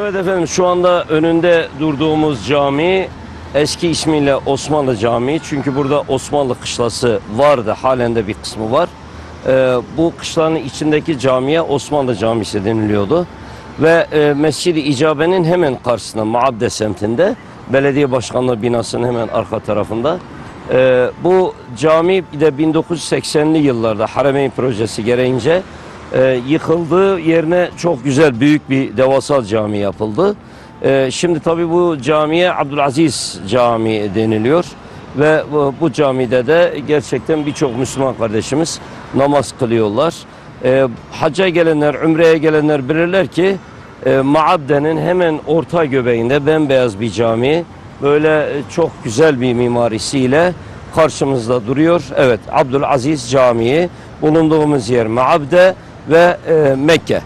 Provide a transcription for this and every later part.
Evet efendim şu anda önünde durduğumuz cami eski ismiyle Osmanlı Camii. Çünkü burada Osmanlı kışlası vardı. Halen de bir kısmı var. Ee, bu kışlanın içindeki camiye Osmanlı Camisi deniliyordu. Ve e, Mescid-i İcabe'nin hemen karşısında Maabde semtinde belediye başkanlığı binasının hemen arka tarafında. Ee, bu cami de 1980'li yıllarda Harameyn projesi gereğince e, yıkıldığı yerine çok güzel büyük bir devasal cami yapıldı. E, şimdi tabi bu camiye Abdülaziz Camii deniliyor ve bu, bu camide de gerçekten birçok Müslüman kardeşimiz namaz kılıyorlar. E, hacca gelenler, ümreye gelenler bilirler ki e, Maabde'nin hemen orta göbeğinde bembeyaz bir cami böyle e, çok güzel bir mimarisiyle karşımızda duruyor. Evet Abdülaziz Camii bulunduğumuz yer Maabde ve e, Mekke.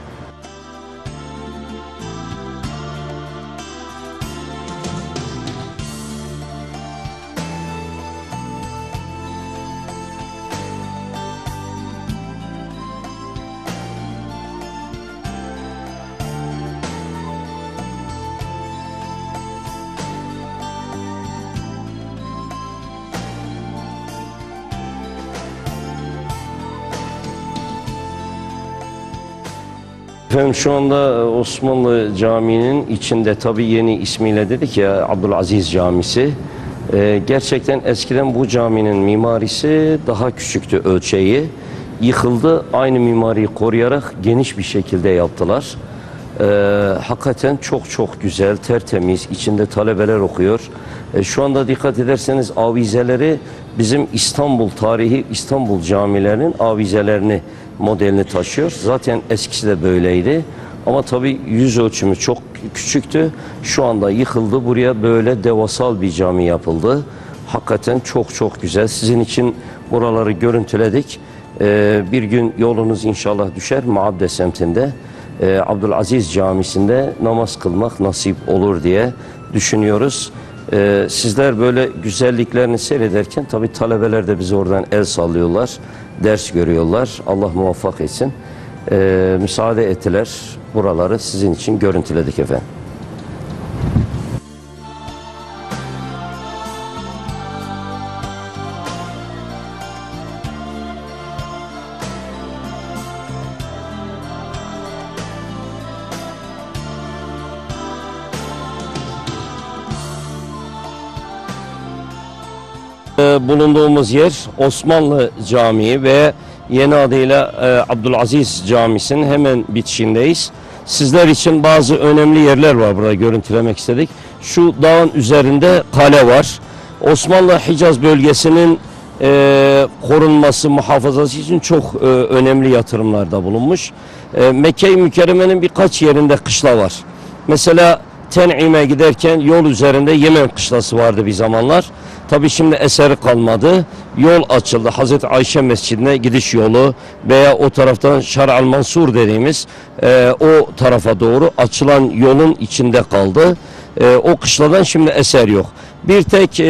Efendim şu anda e, Osmanlı Camii'nin içinde tabii yeni ismiyle dedik ya Abdülaziz Camisi. Ee, gerçekten eskiden bu caminin mimarisi daha küçüktü ölçeği. Yıkıldı aynı mimariyi koruyarak geniş bir şekilde yaptılar. Ee, hakikaten çok çok güzel, tertemiz, içinde talebeler okuyor. Ee, şu anda dikkat ederseniz avizeleri bizim İstanbul tarihi İstanbul camilerinin avizelerini modelini taşıyor. Zaten eskisi de böyleydi. Ama tabii yüz ölçümü çok küçüktü. Şu anda yıkıldı. Buraya böyle devasal bir cami yapıldı. Hakikaten çok çok güzel. Sizin için buraları görüntüledik. Ee, bir gün yolunuz inşallah düşer Maabde semtinde. Ee, Abdülaziz Camisi'nde namaz kılmak nasip olur diye düşünüyoruz. Ee, sizler böyle güzelliklerini seyrederken tabii talebeler de bize oradan el sallıyorlar, ders görüyorlar. Allah muvaffak etsin. Ee, müsaade ettiler. Buraları sizin için görüntüledik efendim. Bulunduğumuz yer Osmanlı Camii ve yeni adıyla e, Abdülaziz Camisi'nin hemen bitişindeyiz. Sizler için bazı önemli yerler var burada görüntülemek istedik. Şu dağın üzerinde kale var. Osmanlı Hicaz bölgesinin e, korunması, muhafazası için çok e, önemli yatırımlarda bulunmuş. E, Mekke-i Mükerreme'nin birkaç yerinde kışla var. Mesela Ten'ime giderken yol üzerinde Yemen kışlası vardı bir zamanlar. Tabi şimdi eseri kalmadı. Yol açıldı. Hazreti Ayşe Mescidine gidiş yolu veya o taraftan Şar-al Mansur dediğimiz e, o tarafa doğru açılan yolun içinde kaldı. E, o kışladan şimdi eser yok. Bir tek e,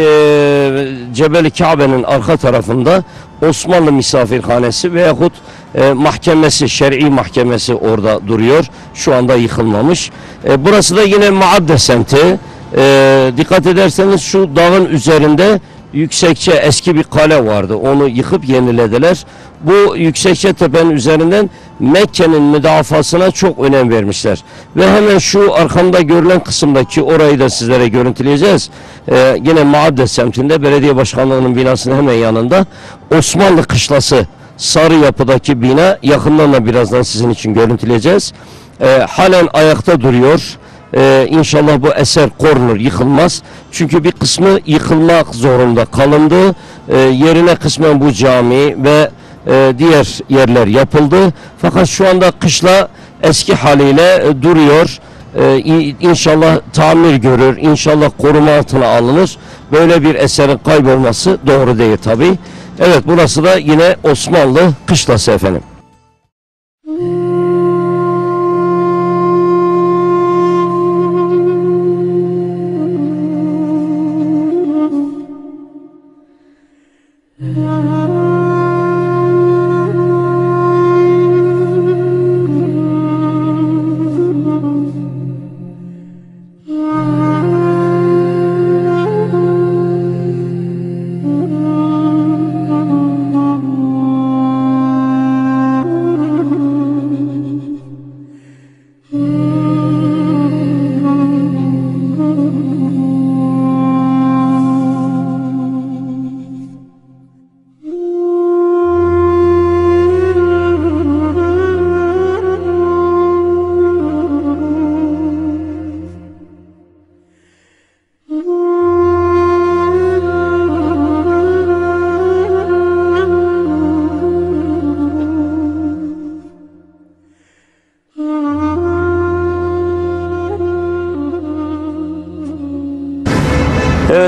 Cebeli Kabe'nin arka tarafında Osmanlı misafirhanesi veyahut e, mahkemesi, şer'i mahkemesi orada duruyor. Şu anda yıkılmamış. E, burası da yine Maadde semti. E, dikkat ederseniz şu dağın üzerinde yüksekçe eski bir kale vardı. Onu yıkıp yenilediler. Bu yüksekçe tepenin üzerinden Mekke'nin müdafasına çok önem vermişler. Ve hemen şu arkamda görülen kısımdaki orayı da sizlere görüntüleyeceğiz. Ee, yine Maadde semtinde belediye başkanlığının binasının hemen yanında Osmanlı kışlası sarı yapıdaki bina yakından da birazdan sizin için görüntüleyeceğiz. Ee, halen ayakta duruyor. Ee, inşallah bu eser korunur, yıkılmaz. Çünkü bir kısmı yıkılmak zorunda kalındı. Ee, yerine kısmen bu cami ve e, diğer yerler yapıldı. Fakat şu anda kışla eski haliyle e, duruyor. Ee, inşallah tamir görür, inşallah koruma altına alınır. Böyle bir eserin kaybolması doğru değil tabi. Evet burası da yine Osmanlı kışlası efendim.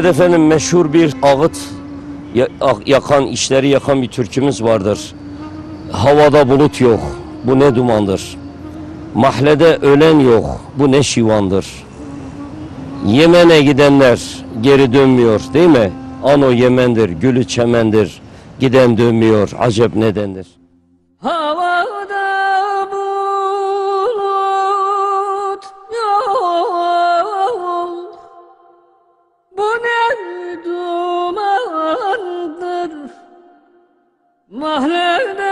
Evet efendim meşhur bir ağıt ya- ak- yakan, işleri yakan bir türkümüz vardır. Havada bulut yok, bu ne dumandır. Mahlede ölen yok, bu ne şivandır. Yemen'e gidenler geri dönmüyor değil mi? Ano Yemen'dir, gülü çemendir. Giden dönmüyor, acep nedendir? أهل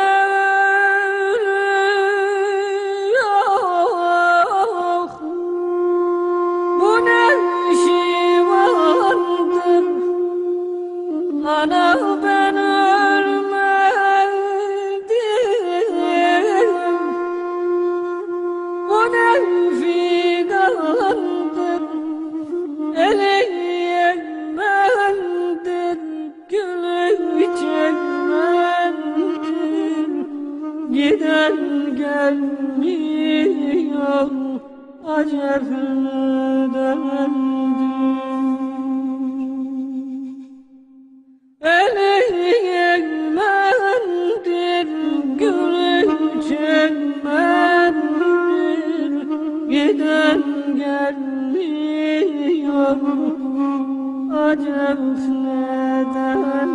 Giden gelmiyor Acep nedendir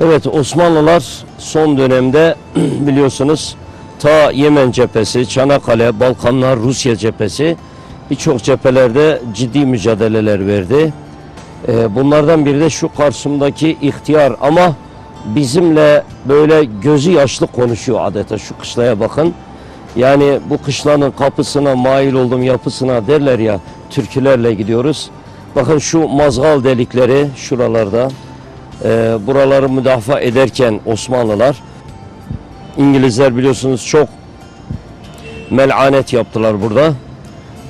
Evet Osmanlılar son dönemde biliyorsunuz ta Yemen cephesi, Çanakkale, Balkanlar, Rusya cephesi birçok cephelerde ciddi mücadeleler verdi. Ee, bunlardan biri de şu karşımdaki ihtiyar ama bizimle böyle gözü yaşlı konuşuyor adeta şu kışlaya bakın. Yani bu kışlanın kapısına mail oldum yapısına derler ya türkülerle gidiyoruz. Bakın şu mazgal delikleri şuralarda e, buraları müdafaa ederken Osmanlılar İngilizler biliyorsunuz çok melanet yaptılar burada.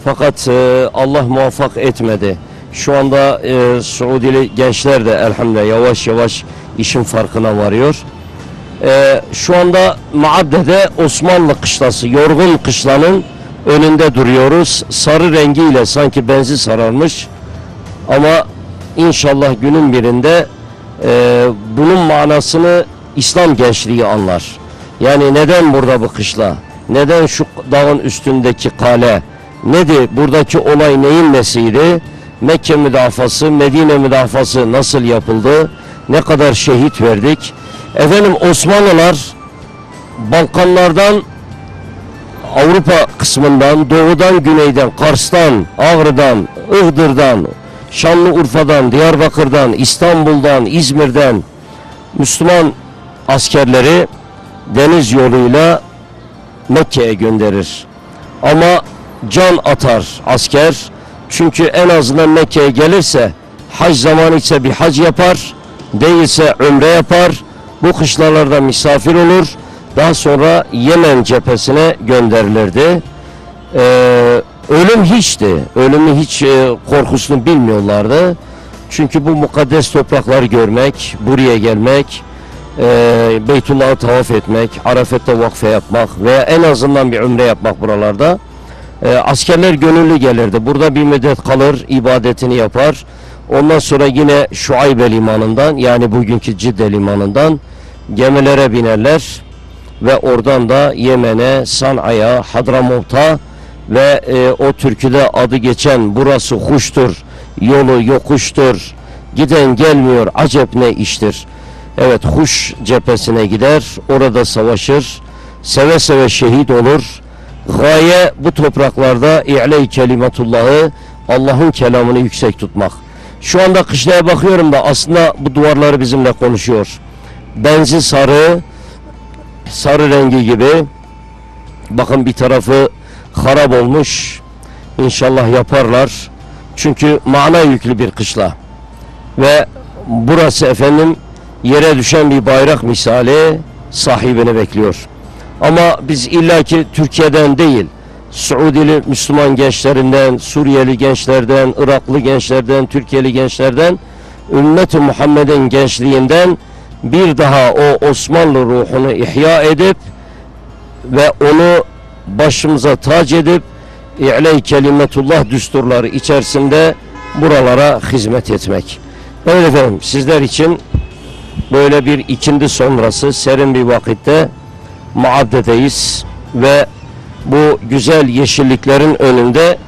Fakat e, Allah muvaffak etmedi. Şu anda e, Suudili gençler de elhamdülillah yavaş yavaş işin farkına varıyor. E, şu anda Maadde'de Osmanlı kışlası, yorgun kışlanın önünde duruyoruz. Sarı rengiyle sanki benzi sararmış. Ama inşallah günün birinde e, bunun manasını İslam gençliği anlar. Yani neden burada bu kışla? Neden şu dağın üstündeki kale? Nedir? Buradaki olay neyin nesiydi? Mekke müdafası, Medine müdafası nasıl yapıldı? Ne kadar şehit verdik? Efendim Osmanlılar Balkanlardan Avrupa kısmından, doğudan, güneyden, Kars'tan, Ağrı'dan, Iğdır'dan, Şanlıurfa'dan, Diyarbakır'dan, İstanbul'dan, İzmir'den Müslüman askerleri deniz yoluyla Mekke'ye gönderir. Ama can atar asker. Çünkü en azından Mekke'ye gelirse hac zamanı ise bir hac yapar, değilse ömre yapar. Bu kışlalarda misafir olur. Daha sonra Yemen cephesine gönderilirdi. Ee, ölüm hiçti. Ölümü hiç e, korkusunu bilmiyorlardı. Çünkü bu mukaddes toprakları görmek, buraya gelmek, e, Beytullah'ı tavaf etmek, Arafet'te vakfe yapmak veya en azından bir ömre yapmak buralarda. E, askerler gönüllü gelirdi. Burada bir müddet kalır, ibadetini yapar. Ondan sonra yine Şuaybe limanından yani bugünkü Cidde limanından gemilere binerler ve oradan da Yemen'e, San'a'ya, Hadramut'a ve e, o türküde adı geçen burası huştur, yolu yokuştur, giden gelmiyor acep ne iştir. Evet Huş cephesine gider, orada savaşır, seve seve şehit olur. Gaye bu topraklarda i'le-i kelimatullahı, Allah'ın kelamını yüksek tutmak. Şu anda kışlaya bakıyorum da aslında bu duvarları bizimle konuşuyor. Benzi sarı, sarı rengi gibi. Bakın bir tarafı harap olmuş. İnşallah yaparlar. Çünkü mana yüklü bir kışla. Ve burası efendim yere düşen bir bayrak misali sahibini bekliyor. Ama biz illaki Türkiye'den değil, Suudili Müslüman gençlerinden, Suriyeli gençlerden, Iraklı gençlerden, Türkiye'li gençlerden, ümmet-i Muhammed'in gençliğinden bir daha o Osmanlı ruhunu ihya edip ve onu başımıza tac edip İ'le-i kelimetullah düsturları içerisinde buralara hizmet etmek. Evet efendim sizler için böyle bir ikindi sonrası serin bir vakitte Maadde'deyiz ve bu güzel yeşilliklerin önünde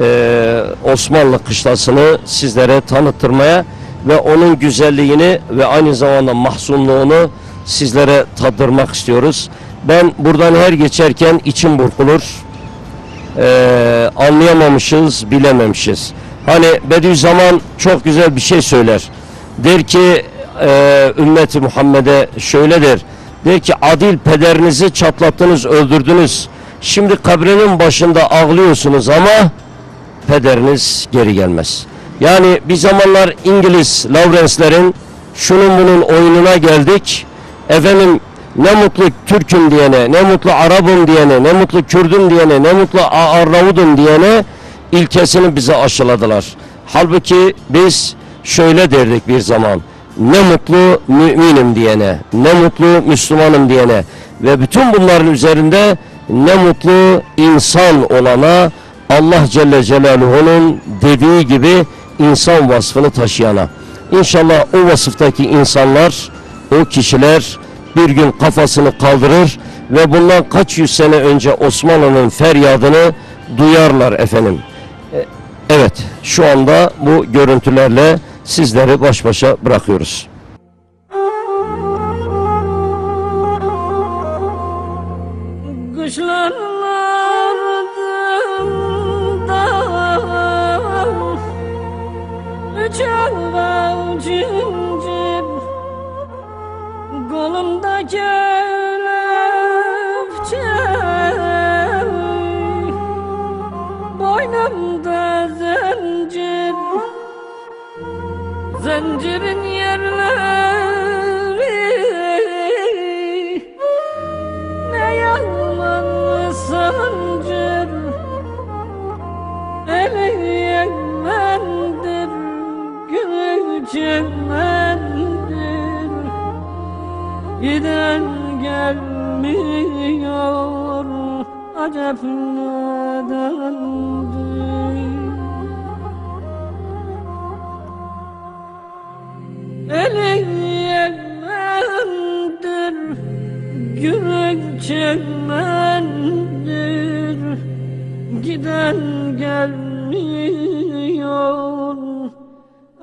eee, Osmanlı kışlasını sizlere tanıttırmaya ve onun güzelliğini ve aynı zamanda mahzunluğunu sizlere tattırmak istiyoruz. Ben buradan her geçerken içim burkulur. Eee, anlayamamışız, bilememişiz. Hani Bediüzzaman çok güzel bir şey söyler. Der ki eee ümmeti Muhammed'e şöyle der. Ki adil pederinizi çatlattınız, öldürdünüz. Şimdi kabrinin başında ağlıyorsunuz ama pederiniz geri gelmez. Yani bir zamanlar İngiliz Lawrence'lerin şunun bunun oyununa geldik. Efendim ne mutlu Türk'üm diyene, ne mutlu Arap'ım diyene, ne mutlu Kürd'üm diyene, ne mutlu Arnavut'um diyene ilkesini bize aşıladılar. Halbuki biz şöyle derdik bir zaman. Ne mutlu müminim diyene, ne mutlu Müslümanım diyene ve bütün bunların üzerinde ne mutlu insan olana Allah Celle Celaluhu'nun dediği gibi insan vasfını taşıyana. İnşallah o vasıftaki insanlar, o kişiler bir gün kafasını kaldırır ve bundan kaç yüz sene önce Osmanlı'nın feryadını duyarlar efendim. E, Evet, şu anda bu görüntülerle sizleri baş başa bırakıyoruz. Kışlarlardan Uçan Kolumda kelepçe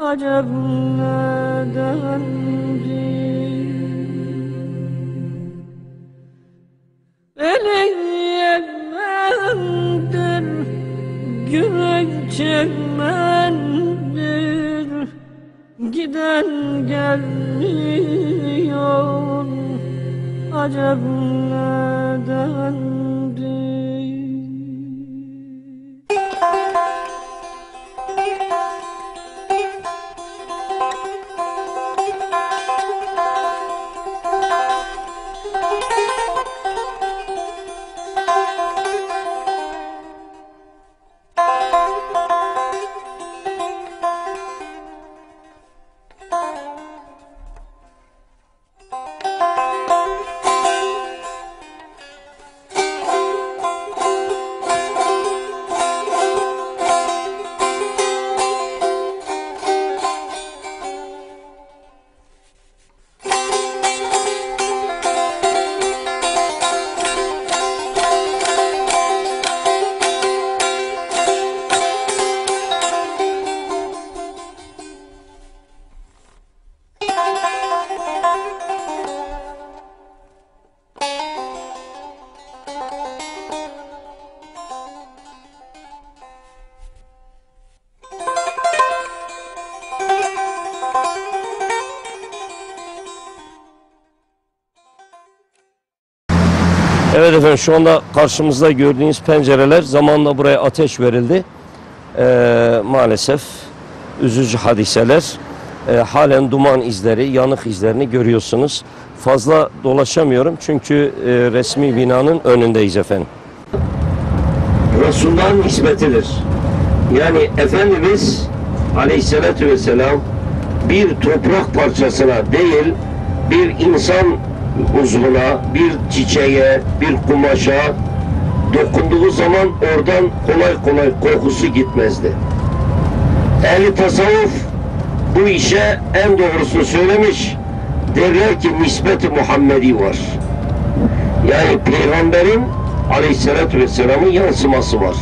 Acep nedendir Eleyekmendir Yürek çekmendir Giden gelmiyor. Acep nedendir Evet efendim şu anda karşımızda gördüğünüz pencereler zamanla buraya ateş verildi. Ee, maalesef üzücü hadiseler. Ee, halen duman izleri, yanık izlerini görüyorsunuz. Fazla dolaşamıyorum çünkü e, resmi binanın önündeyiz efendim. Resul'dan nispetidir. Yani Efendimiz aleyhissalatü vesselam bir toprak parçasına değil bir insan uzvuna, bir çiçeğe, bir kumaşa dokunduğu zaman oradan kolay kolay kokusu gitmezdi. Ehli tasavvuf bu işe en doğrusunu söylemiş. Derler ki nispeti Muhammedi var. Yani peygamberin aleyhissalatü vesselamın yansıması var.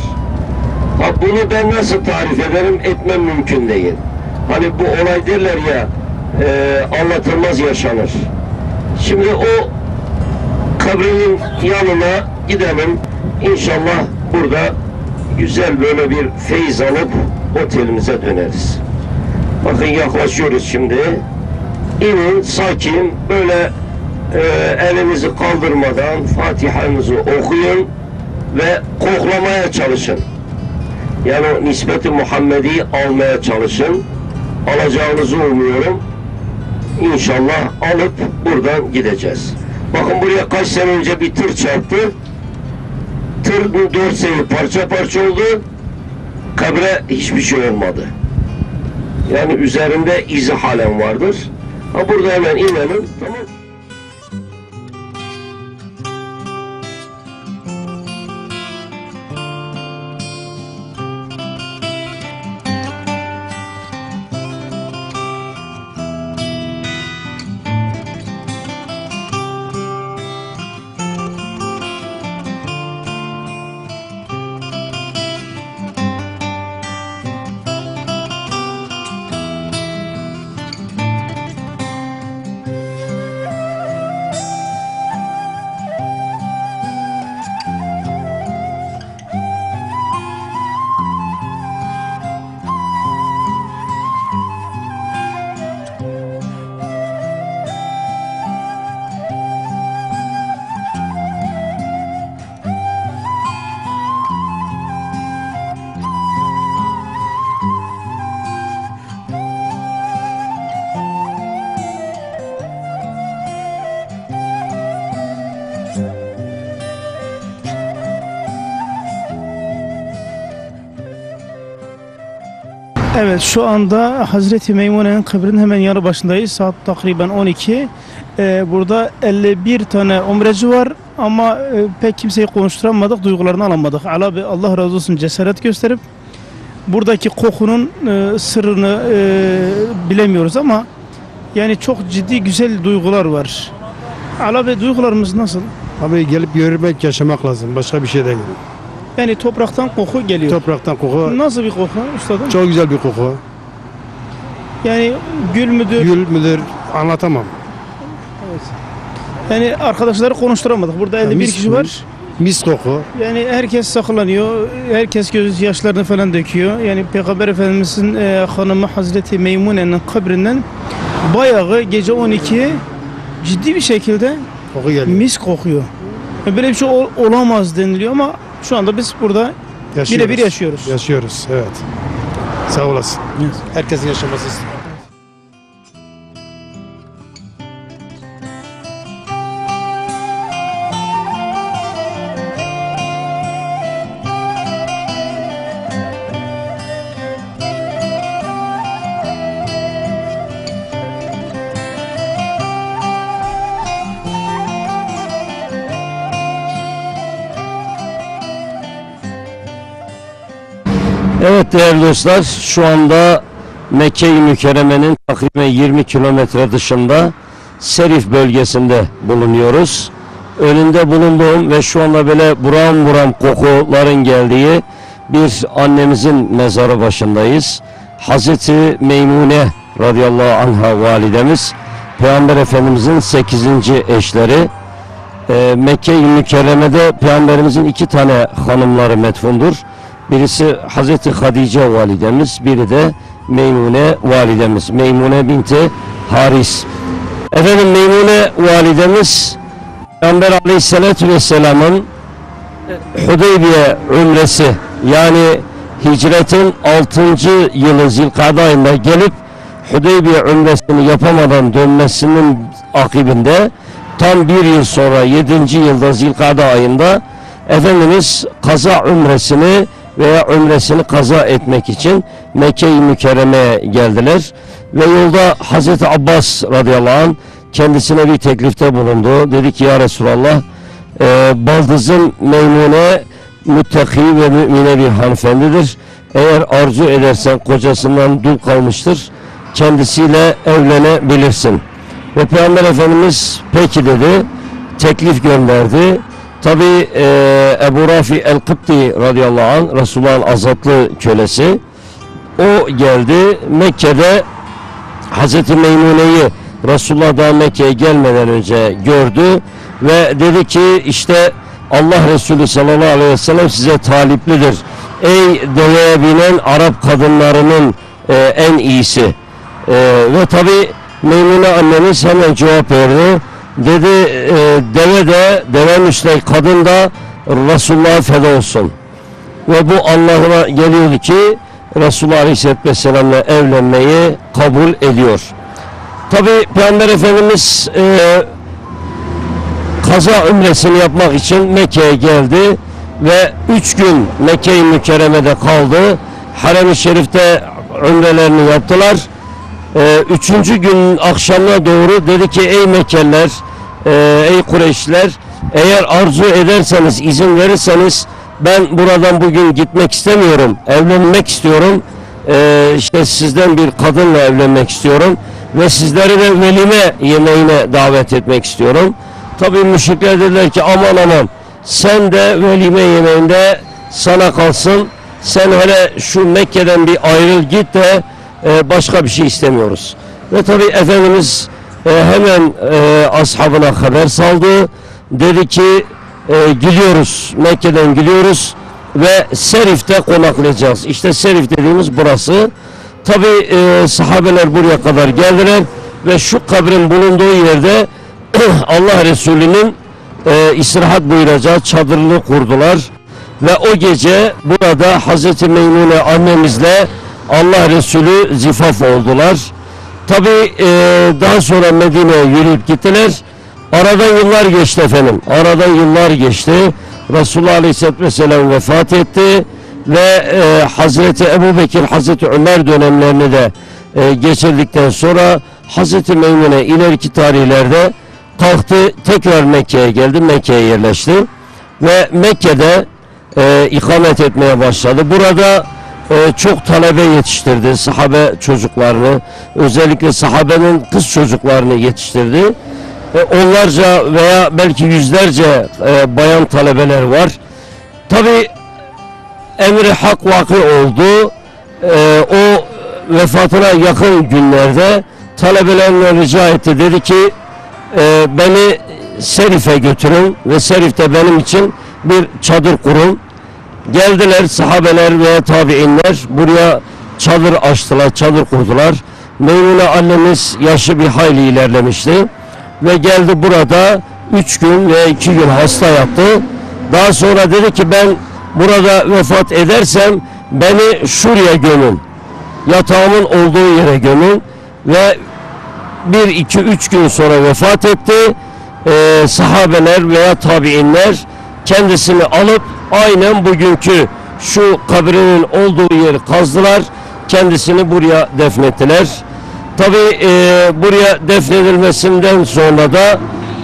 Ha bunu ben nasıl tarif ederim etmem mümkün değil. Hani bu olay derler ya e, anlatılmaz yaşanır. Şimdi o kabrinin yanına gidelim. İnşallah burada güzel böyle bir feyiz alıp otelimize döneriz. Bakın yaklaşıyoruz şimdi. İnin sakin böyle e, elinizi kaldırmadan Fatiha'nızı okuyun ve koklamaya çalışın. Yani nispeti Muhammedi almaya çalışın. Alacağınızı umuyorum. İnşallah alıp buradan gideceğiz. Bakın buraya kaç sene önce bir tır çarptı. Tır bu dorseyi parça parça oldu. Kabre hiçbir şey olmadı. Yani üzerinde izi halen vardır. Ha burada hemen inelim. Tamam. Evet şu anda Hazreti Meymune'nin kabrinin hemen yanı başındayız. Saat takriben 12. Ee, burada 51 tane umreci var ama e, pek kimseyi konuşturamadık, duygularını alamadık. Ala Allah razı olsun cesaret gösterip buradaki kokunun e, sırrını e, bilemiyoruz ama yani çok ciddi güzel duygular var. Ala duygularımız nasıl? Abi gelip görmek, yaşamak lazım. Başka bir şey değil. Yani topraktan koku geliyor. Topraktan koku. Nasıl bir koku üstadım? Çok güzel bir koku. Yani gül müdür? Gül müdür anlatamam. Yani arkadaşları konuşturamadık. Burada 51 mis- kişi var. Mis koku. Yani herkes saklanıyor. Herkes göz yaşlarını falan döküyor. Yani Peygamber Efendimizin e, hanımı Hazreti Meymune'nin kabrinden bayağı gece 12 ciddi bir şekilde Koku geliyor. mis kokuyor. Yani Böyle bir şey ol- olamaz deniliyor ama şu anda biz burada birebir yaşıyoruz. Yaşıyoruz evet. Sağ olasın. Herkesin yaşaması istiyorum. Evet değerli dostlar şu anda Mekke-i Mükerreme'nin takriben 20 kilometre dışında Serif bölgesinde bulunuyoruz. Önünde bulunduğum ve şu anda böyle buram buram kokuların geldiği bir annemizin mezarı başındayız. Hazreti Meymune radıyallahu anha validemiz Peygamber Efendimizin 8. eşleri e, Mekke-i Mükerreme'de Peygamberimizin iki tane hanımları metfundur. Birisi Hazreti Hadice validemiz, biri de Meymune validemiz. Meymune binti Haris. Efendim Meymune validemiz Peygamber Aleyhisselatü Vesselam'ın Hudeybiye ümresi yani hicretin 6. yılı Zilkade ayında gelip Hudeybiye ümresini yapamadan dönmesinin akibinde tam bir yıl sonra 7. yılda Zilkade ayında Efendimiz kaza umresini veya umresini kaza etmek için Mekke-i Mükerreme'ye geldiler. Ve yolda Hazreti Abbas radıyallahu anh kendisine bir teklifte bulundu. Dedi ki ya Resulallah e, baldızın Meymune muttaki ve mümine bir hanımefendidir. Eğer arzu edersen kocasından dul kalmıştır. Kendisiyle evlenebilirsin. Ve Peygamber Efendimiz peki dedi. Teklif gönderdi. Tabi Ebu Rafi el-Kıpti radıyallahu anh Resulullah'ın azatlı kölesi. O geldi Mekke'de Hazreti Meymune'yi Resulullah daha Mekke'ye gelmeden önce gördü ve dedi ki işte Allah Resulü sallallahu aleyhi ve sellem size taliplidir. Ey deveye binen Arap kadınlarının e, en iyisi. E, ve tabi Meymune annemiz hemen cevap verdi. Dedi e, deve de deve müstek kadın da Resulullah'a feda olsun. Ve bu Allah'ına geliyordu ki Resulullah Aleyhisselatü Vesselam'la evlenmeyi kabul ediyor. Tabi Peygamber Efendimiz e, kaza ümresini yapmak için Mekke'ye geldi ve üç gün Mekke-i Mükerreme'de kaldı. Harem-i Şerif'te ümrelerini yaptılar. Ee, üçüncü gün akşamına doğru dedi ki ey Mekkeliler, e, ey Kureyşliler eğer arzu ederseniz, izin verirseniz ben buradan bugün gitmek istemiyorum, evlenmek istiyorum. Ee, işte sizden bir kadınla evlenmek istiyorum ve sizleri de velime yemeğine davet etmek istiyorum. Tabii müşrikler dediler ki aman aman sen de velime yemeğinde sana kalsın. Sen hele şu Mekke'den bir ayrıl git de e, başka bir şey istemiyoruz. Ve tabii Efendimiz e, hemen e, ashabına haber saldı. Dedi ki e, gidiyoruz Mekke'den gidiyoruz ve Serif'te konaklayacağız. İşte Serif dediğimiz burası. Tabi sahabeler buraya kadar geldiler ve şu kabrin bulunduğu yerde Allah Resulü'nün e, istirahat buyuracağı çadırını kurdular. Ve o gece burada Hazreti Meymune annemizle Allah Resulü zifaf oldular. Tabi e, daha sonra Medine'ye yürüyüp gittiler. Aradan yıllar geçti efendim. Aradan yıllar geçti. Resulullah Aleyhisselatü Vesselam vefat etti ve e, Hazreti Ebu Bekir, Hazreti Ömer dönemlerini de e, geçirdikten sonra Hazreti Meymune ileriki tarihlerde kalktı tekrar Mekke'ye geldi. Mekke'ye yerleşti ve Mekke'de e, ikamet etmeye başladı. Burada e, çok talebe yetiştirdi. Sahabe çocuklarını, özellikle sahabenin kız çocuklarını yetiştirdi. E, onlarca veya belki yüzlerce e, bayan talebeler var. Tabi emri hak vakı oldu. E, o vefatına yakın günlerde talebelerine rica etti. Dedi ki beni Serif'e götürün ve Serif'te benim için bir çadır kurun. Geldiler sahabeler ve tabiinler buraya çadır açtılar, çadır kurdular. Meymune annemiz yaşı bir hayli ilerlemişti ve geldi burada üç gün ve iki gün hasta yattı. Daha sonra dedi ki ben burada vefat edersem beni şuraya gömün. Yatağımın olduğu yere gömün ve bir, iki, üç gün sonra vefat etti. Ee, sahabeler veya tabiinler kendisini alıp aynen bugünkü şu kabrinin olduğu yeri kazdılar. Kendisini buraya defnettiler. Tabi e, buraya defnedilmesinden sonra da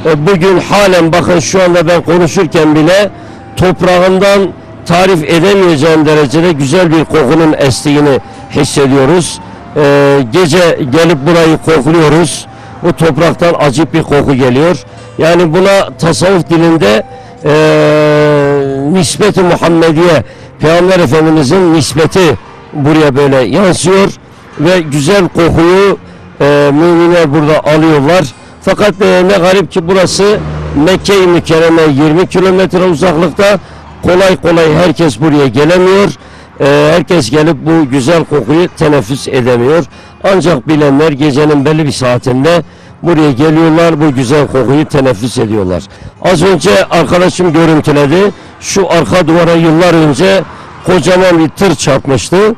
e, bugün halen bakın şu anda ben konuşurken bile toprağından tarif edemeyeceğim derecede güzel bir kokunun estiğini hissediyoruz. E, gece gelip burayı kokluyoruz. Bu topraktan acip bir koku geliyor. Yani buna tasavvuf dilinde e, nispeti Muhammediye Peygamber Efendimizin nispeti buraya böyle yansıyor ve güzel kokuyu e, müminler burada alıyorlar. Fakat e, ne garip ki burası Mekke-i Mükerreme 20 kilometre uzaklıkta kolay kolay herkes buraya gelemiyor. E, herkes gelip bu güzel kokuyu teneffüs edemiyor. Ancak bilenler gecenin belli bir saatinde buraya geliyorlar bu güzel kokuyu teneffüs ediyorlar. Az önce arkadaşım görüntüledi. Şu arka duvara yıllar önce kocaman bir tır çarpmıştı.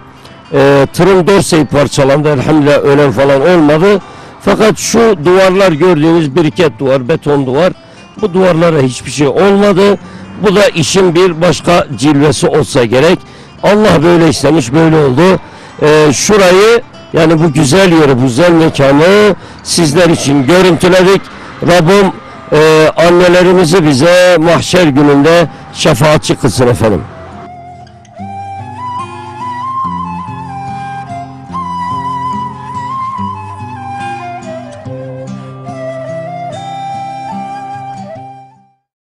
E, tırın dorseyi parçalandı. Elhamdülillah ölen falan olmadı. Fakat şu duvarlar gördüğünüz biriket duvar, beton duvar. Bu duvarlara hiçbir şey olmadı. Bu da işin bir başka cilvesi olsa gerek. Allah böyle istemiş, böyle oldu. Ee, şurayı yani bu güzel yeri, bu güzel mekanı sizler için görüntüledik. Rabbim e, annelerimizi bize mahşer gününde şefaatçi kılsın efendim.